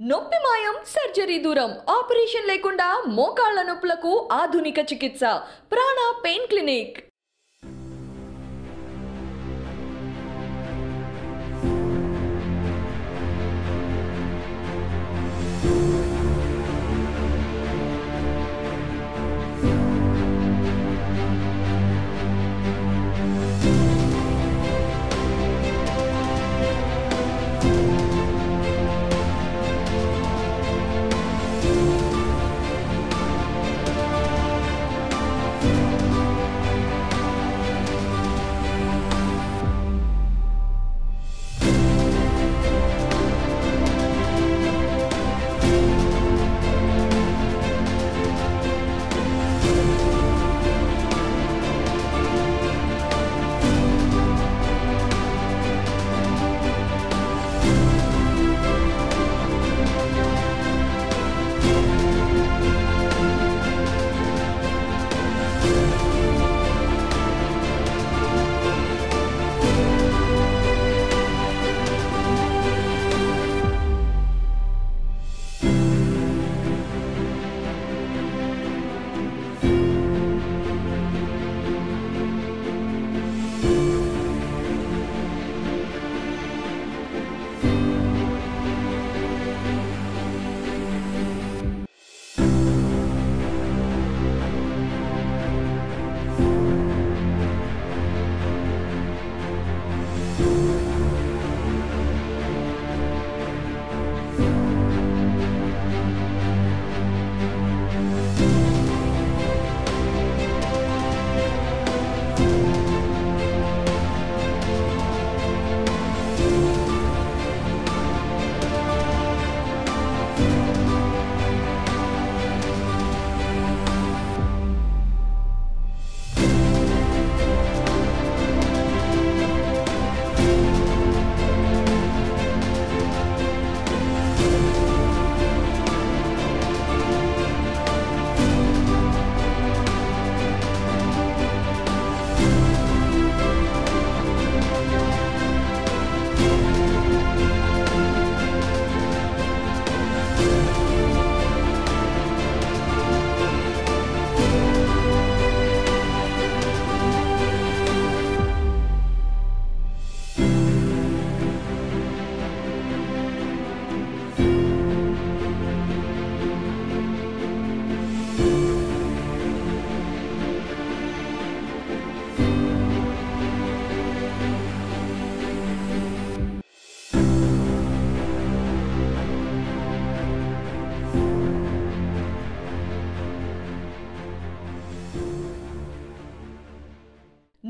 నొప్పి మాయం సర్జరీ దూరం ఆపరేషన్ లేకుండా మోకాళ్ళ నొప్పులకు ఆధునిక చికిత్స. ప్రాణ పెయిన్ క్లినిక్.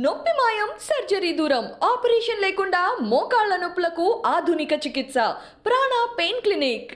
నొప్పి మాయం సర్జరీ దూరం ఆపరేషన్ లేకుండా మోకాళ్ళ నొప్పులకు ఆధునిక చికిత్స. ప్రాణ పెయిన్ క్లినిక్.